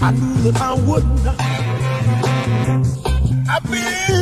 I knew that I wouldn't. I've been